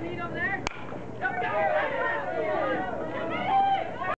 Freedom